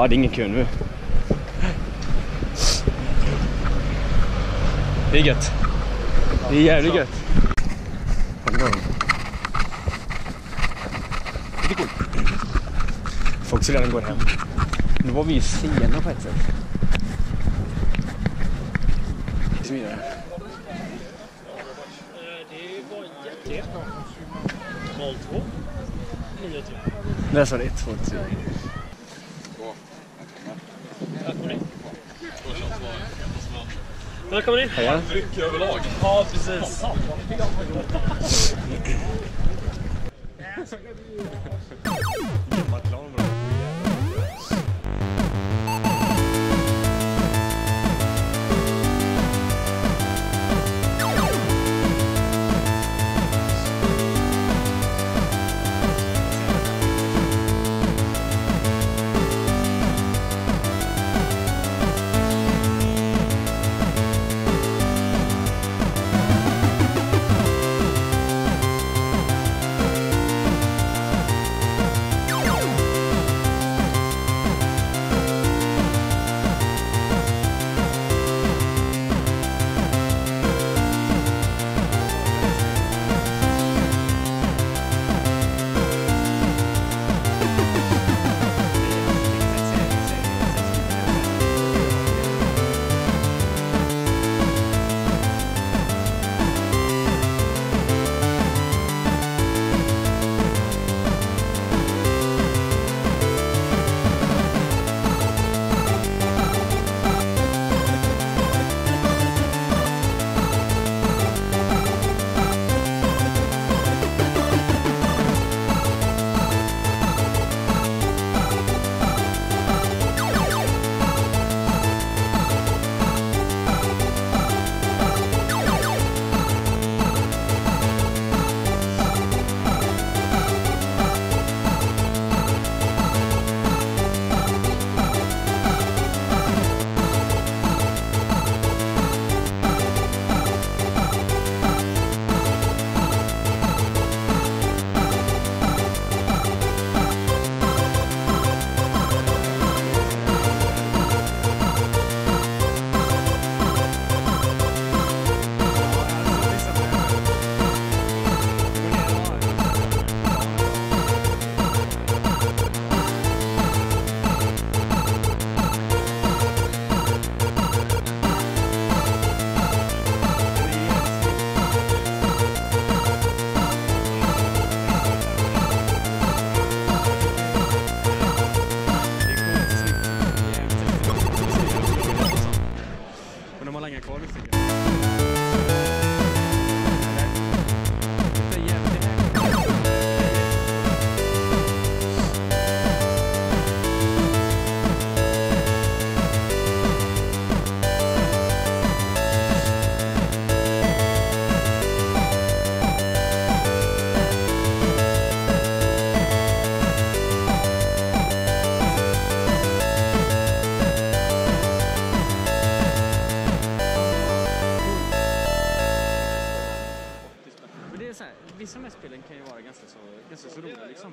Ja, det är ingen kö nu. Det är gött. Det är jävligt gött. Det är coolt. Folk som redan går hem. Nu var vi ju sena på ett sätt. Vidare. Det var 02 93. Där sa det 1, 2, 3. Välkommen in. Heja. Ja, precis. Vissa av de här spelen kan ju vara ganska så, ganska så roliga liksom.